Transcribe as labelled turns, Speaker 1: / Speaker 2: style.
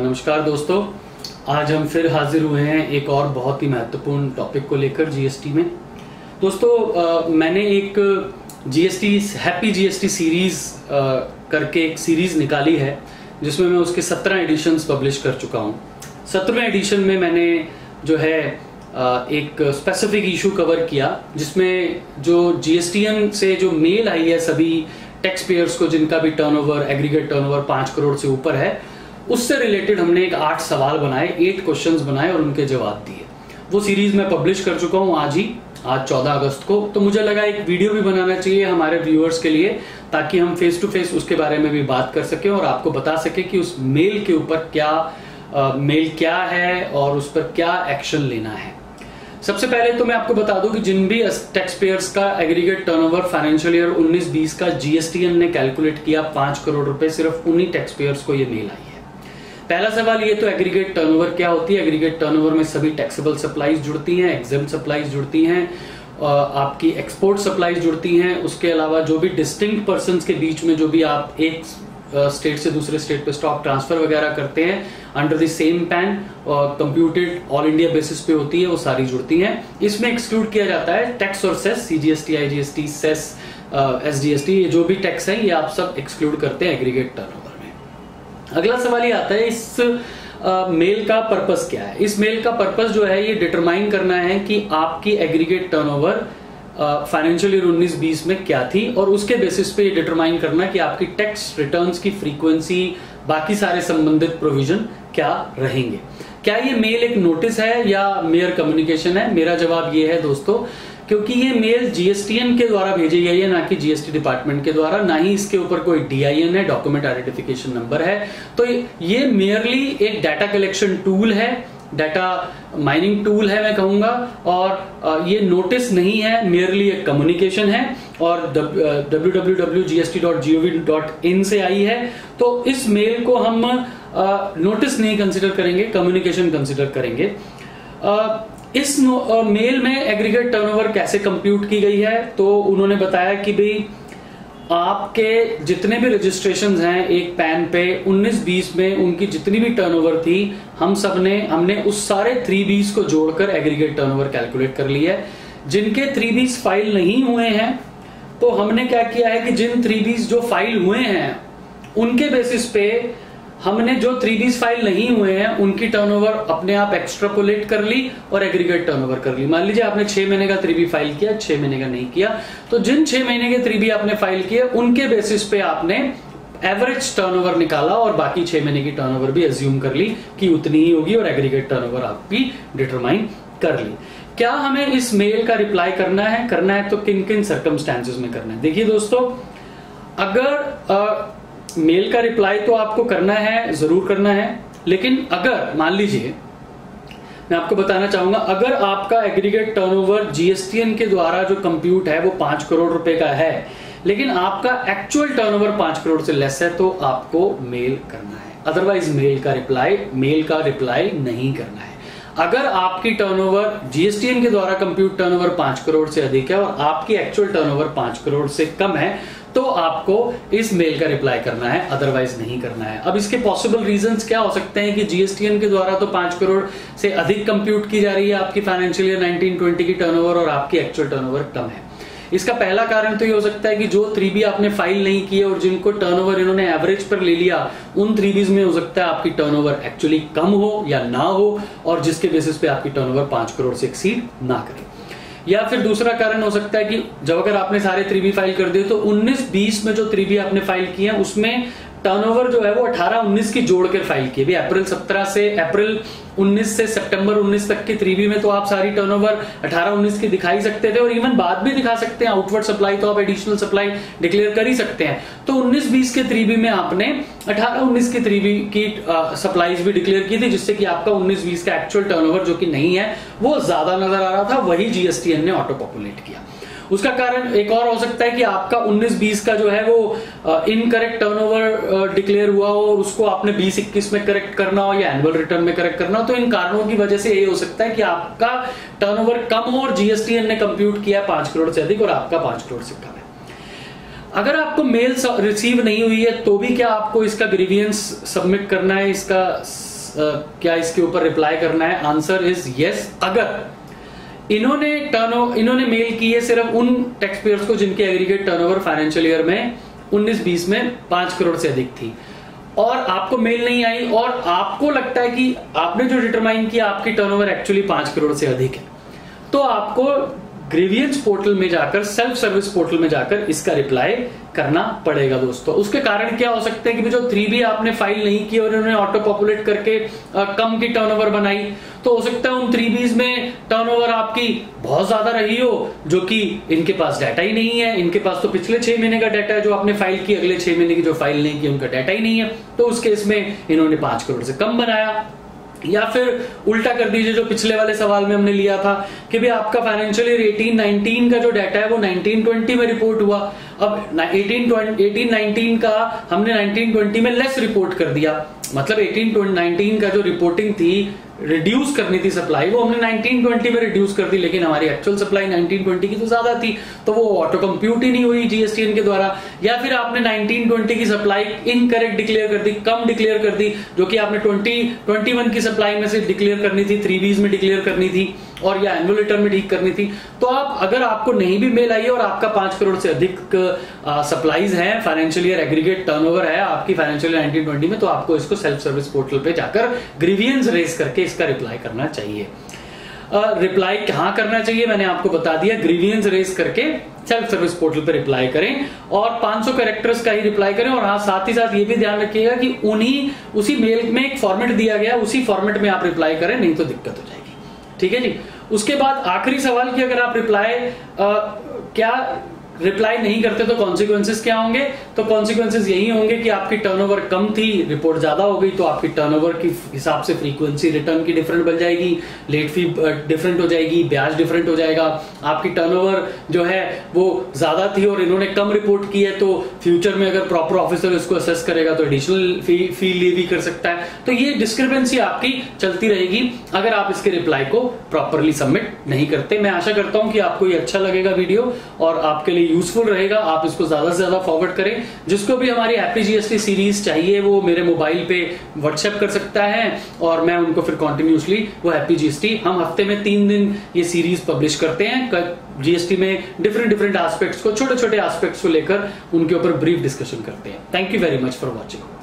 Speaker 1: नमस्कार दोस्तों। आज हम फिर हाजिर हुए हैं एक और बहुत ही महत्वपूर्ण टॉपिक को लेकर जीएसटी में। दोस्तों अ, मैंने एक जीएसटी हैप्पी जीएसटी सीरीज़ अ, करके एक सीरीज़ निकाली है जिसमें मैं उसके सत्रह एडिशन पब्लिश कर चुका हूँ। सत्रहवें एडिशन में मैंने जो है अ, एक स्पेसिफिक इशू कवर किया जिसमें जो जीएसटीएन से जो मेल आई है सभी टैक्स पेयर्स को जिनका भी टर्नओवर एग्रीगेट टर्नओवर पाँच करोड़ से ऊपर है उससे रिलेटेड हमने एक आठ सवाल बनाए एट क्वेश्चन बनाए और उनके जवाब दिए। वो सीरीज़ मैं पब्लिश कर चुका हूँ आज ही आज 14 अगस्त को। तो मुझे लगा एक वीडियो भी बनाना चाहिए हमारे व्यूअर्स के लिए ताकि हम फेस टू फेस उसके बारे में भी बात कर सकें और आपको बता सके कि उस मेल के ऊपर क्या अ, मेल क्या है और उस पर क्या एक्शन लेना है। सबसे पहले तो मैं आपको बता दूँ कि जिन भी टैक्स पेयर्स का एग्रीगेट टर्नओवर फाइनेंशियल ईयर 19-20 का जीएसटीएन ने कैलकुलेट किया पाँच करोड़ रुपए सिर्फ़ उन्हीं टैक्स पेयर्स को ये मेल आई पहला सवाल ये तो एग्रीगेट टर्नओवर क्या होती है? एग्रीगेट टर्नओवर में सभी टैक्सेबल सप्लाईज जुड़ती हैं एग्ज़ाम सप्लाईज जुड़ती हैं आपकी एक्सपोर्ट सप्लाईज जुड़ती हैं। उसके अलावा जो भी डिस्टिंक्ट पर्सन के बीच में जो भी आप एक स्टेट से दूसरे स्टेट पे स्टॉक ट्रांसफ़र वगैरह करते हैं under the same PAN computed all India basis पे होती है, वो सारी जुड़ती हैं। इसमें एक्सक्लूड किया जाता है टैक्स और cess CGST IGST cess SDST ये जो भी टैक्स है, ये आप सब एक्सक्लूड करते हैं एग्रीगेट टर्नओवर अगला सवाल ये आता है, इस मेल का पर्पस क्या है? इस मेल का पर्पस जो है, ये डिटरमाइन करना है कि आपकी एग्रीगेट टर्नओवर फाइनेंशियल ईयर 19-20 में क्या थी, और उसके बेसिस पे ये डिटरमाइन करना कि आपकी टैक्स रिटर्न्स की फ्रीक्वेंसी बाकी सारे संबंधित प्रोविज़न क्या रहेंगे। क्या ये मेल एक नोटिस है या मेयर कम्युनिकेशन है? मेरा जवाब ये है दोस्तों क्योंकि ये मेल जीएसटीएन के द्वारा भेजी गई है, ना कि जीएसटी डिपार्टमेंट के द्वारा, ना ही इसके ऊपर कोई डीआईएन है डॉक्यूमेंट आइडेंटिफिकेशन नंबर है। तो ये मेयरली एक डाटा कलेक्शन टूल है डाटा माइनिंग टूल है मैं कहूँगा, और ये नोटिस नहीं है मेयरली एक कम्युनिकेशन है, और www.gst.gov.in से आई है। तो इस मेल को हम नोटिस नहीं कंसिडर करेंगे कम्युनिकेशन कंसिडर करेंगे। इस मेल में एग्रीगेट टर्नओवर कैसे कंप्यूट की गई है? तो उन्होंने बताया कि भाई, आपके जितने भी रजिस्ट्रेशन हैं एक पैन पे 19-20 में उनकी जितनी भी टर्नओवर थी, हम सबने हमने उस सारे थ्री बीस को जोड़कर एग्रीगेट टर्नओवर कैलकुलेट कर लिया है। जिनके थ्री बीस फ़ाइल नहीं हुए हैं तो हमने क्या किया है कि जिन थ्री बीस जो फ़ाइल हुए हैं, उनके बेसिस पे हमने जो थ्री फ़ाइल नहीं हुए हैं उनकी टर्नओवर अपने आप एक्स्ट्रापोलेट कर ली और एग्रीगेट टर्नओवर कर ली। मान लीजिए आपने छह महीने का थ्री फ़ाइल किया छह महीने का नहीं किया तो जिन छह महीने के थ्री आपने फ़ाइल किए उनके बेसिस पे आपने एवरेज टर्नओवर निकाला और बाकी छह महीने की टर्नओवर भी एज्यूम कर ली कि उतनी ही होगी और एग्रीगेट टर्नओवर आप भी डिटरमाइन कर ली। क्या हमें इस मेल का रिप्लाई करना है? करना है तो किन किन सर्कमस्टांसेस में करना है? देखिए दोस्तों अगर अ, मेल का रिप्लाई तो आपको करना है, ज़रूर करना है, लेकिन अगर, मान लीजिए, मैं आपको बताना चाहूँगा, अगर आपका एग्रीगेट टर्नओवर जीएसटीएन के द्वारा जो कंप्यूट है, वो पाँच करोड़ रुपए का है, लेकिन आपका एक्चुअल टर्नओवर पाँच करोड़ से लेस है तो आपको मेल करना है। अदरवाइज़ मेल का रिप्लाई मेल का रिप्लाई नहीं करना है। अगर आपकी टर्नओवर जीएसटीएन के द्वारा कंप्यूट टर्नओवर पाँच करोड़ से अधिक है, और आपकी एक्चुअल टर्नओवर पाँच करोड़ से कम है तो आपको इस मेल का रिप्लाई करना है अदरवाइज़ नहीं करना है। अब इसके पॉसिबल रीजन क्या हो सकते हैं कि जीएसटीएन के द्वारा तो पाँच करोड़ से अधिक कंप्यूट की जा रही है आपकी फाइनेंशियल ईयर 1920 की टर्नओवर और आपकी एक्चुअल टर्नओवर कम है। इसका पहला कारण तो ये हो सकता है कि जो थ्री बी आपने फ़ाइल नहीं किए और जिनको टर्नओवर इन्होंने एवरेज पर ले लिया, उन थ्री बीज में हो सकता है आपकी टर्नओवर एक्चुअली कम हो या ना हो, और जिसके बेसिस पे आपकी टर्नओवर पाँच करोड़ से एक्सीड ना करे। या फिर दूसरा कारण हो सकता है कि जब अगर आपने सारे थ्री फ़ाइल कर दिए तो 19-20 में जो थ्री आपने फ़ाइल किए हैं, उसमें टर्नओवर जो है वो 18-19 की जोड़कर फ़ाइल की अप्रैल 17 से अप्रैल 19 से सितंबर 19 तक की थ्री में तो आप सारी टर्नओवर 18-19 की दिखाई सकते थे और इवन बाद भी दिखा सकते हैं। आउटवर्ड सप्लाई तो आप एडिशनल सप्लाई डिक्लेयर कर ही सकते हैं। तो 19-20 के थ्री में आपने 18-19 की थ्री की सप्लाईज भी डिक्लेयर की थी, जिससे कि आपका 19-20 का एक्चुअल टर्नओवर जो कि नहीं है, वो ज़्यादा नज़र आ रहा था। वही जीएसटीएन ने ऑटो पॉपुलेट किया। उसका कारण एक और हो सकता है कि आपका 19-20 का जो है वो इनकरेक्ट टर्नओवर डिक्लेयर हुआ हो और उसको आपने 20-21 में करेक्ट करना हो या एनुअल रिटर्न में करेक्ट करना हो तो इन कारणों की वजह से ये हो सकता है कि आपका टर्नओवर कम हो और जीएसटी ने कंप्यूट किया पाँच करोड़ से अधिक और आपका पाँच करोड़ से कम है। अगर आपको मेल रिसीव नहीं हुई है तो भी क्या आपको इसका ग्रीवियंस सबमिट करना है, इसका क्या इसके ऊपर रिप्लाई करना है? आंसर इज़ यस अगर इन्होंने टर्न इन्होंने मेल की है सिर्फ़ उन टैक्स पेयर्स को जिनके एग्रीगेट टर्नओवर फाइनेंशियल ईयर में 19-20 में पाँच करोड़ से अधिक थी। और आपको मेल नहीं आई और आपको लगता है कि आपने जो डिटरमाइन किया, आपकी टर्नओवर एक्चुअली पाँच करोड़ से अधिक है। तो आपको ग्रीवियंस पोर्टल में जाकर सेल्फ सर्विस पोर्टल में जाकर इसका रिप्लाई करना पड़ेगा दोस्तों। उसके कारण क्या हो सकते हैं कि जो थ्री बी आपने फ़ाइल नहीं की और उन्होंने ऑटो पॉपुलेट करके आ, कम की टर्नओवर बनाई तो हो सकता है उन थ्री बीज में टर्नओवर आपकी बहुत ज़्यादा रही हो जो कि इनके पास डाटा ही नहीं है। इनके पास तो पिछले छह महीने का डाटा है जो आपने फ़ाइल की अगले छह महीने की जो फ़ाइल नहीं की उनका डाटा ही नहीं है। तो उस केस में इन्होंने पाँच करोड़ से कम बनाया। या फिर उल्टा कर दीजिए जो पिछले वाले सवाल में हमने लिया था कि भाई आपका फाइनेंशियल ईयर 18 19 का जो डाटा है वो 19 20 में रिपोर्ट हुआ। अब 18 18 19 का हमने 19 20 में लेस रिपोर्ट कर दिया। मतलब 18 19 का जो रिपोर्टिंग थी रिड्यूस करनी थी सप्लाई वो हमने 1920 में रिड्यूस कर दी, लेकिन हमारी एक्चुअल सप्लाई 1920 की तो ज़्यादा थी। तो वो ऑटो कंप्यूट ही नहीं हुई जीएसटीएन के द्वारा। या फिर आपने 1920 की सप्लाई इनकरेक्ट डिक्लेयर कर दी, कम डिक्लेयर कर दी, जो कि आपने 20 21 की सप्लाई में से डिक्लेयर करनी थी थ्री बीज में डिक्लेयर करनी थी। और या एनुअल रिटर्न में ठीक करनी थी। तो आप अगर आपको नहीं भी मेल आई है और आपका पाँच करोड़ से अधिक सप्लाईज है फाइनेंशियल ईयर एग्रीगेट टर्नओवर है आपकी फाइनेंशियल ईयर 1920 में तो आपको इसको सेल्फ सर्विस पोर्टल पे जाकर ग्रीवियंस रेस करके इसका रिप्लाई करना चाहिए। रिप्लाई uh, कहाँ करना चाहिए? मैंने आपको बता दिया ग्रीवियंस रेस करके सेल्फ सर्विस पोर्टल पर रिप्लाई करें और 500 कैरेक्टर्स का ही रिप्लाई करें और हाँ साथ ही साथ ये भी ध्यान रखिएगा कि उन्हीं उसी मेल में एक फॉर्मेट दिया गया उसी फॉर्मेट में आप रिप्लाई करें नहीं तो दिक्कत हो जाएगी। ठीक है जी? उसके बाद आखिरी सवाल की अगर आप रिप्लाई क्या रिप्लाई नहीं करते तो कॉन्सिक्वेंसेस क्या होंगे? तो कॉन्सिक्वेंसेस यही होंगे कि आपकी टर्नओवर कम थी रिपोर्ट ज़्यादा हो गई तो आपकी टर्नओवर की हिसाब से फ्रीक्वेंसी रिटर्न की डिफरेंट बन जाएगी लेट फ़ी डिफरेंट हो जाएगी, ब्याज डिफरेंट हो जाएगा। आपकी टर्नओवर जो है वो ज़्यादा थी और इन्होंने कम रिपोर्ट की है तो फ्यूचर में अगर प्रॉपर ऑफिसर इसको असेस करेगा तो एडिशनल फ़ी फ़ी ले भी कर सकता है। तो ये डिस्क्रिपेंसी आपकी चलती रहेगी, अगर आप इसके रिप्लाई को प्रॉपरली सबमिट नहीं करते। मैं आशा करता हूँ कि आपको ये अच्छा लगेगा वीडियो, और आपके लिए यूजफुल रहेगा, आप इसको ज़्यादा से ज़्यादा फॉरवर्ड करें। जिसको भी हमारी एपी जीएसटी सीरीज़ चाहिए, वो मेरे मोबाइल पे व्हाट्सएप कर सकता है और मैं उनको फिर कॉन्टिन्यूसली वो हैप्पी जीएसटी हम हफ़्ते में तीन दिन ये सीरीज़ पब्लिश करते हैं। जीएसटी में डिफरेंट डिफरेंट आस्पेक्ट्स को छोटे छोटे आस्पेक्ट्स को लेकर उनके ऊपर ब्रीफ डिस्कशन करते हैं। Thank you very much for watching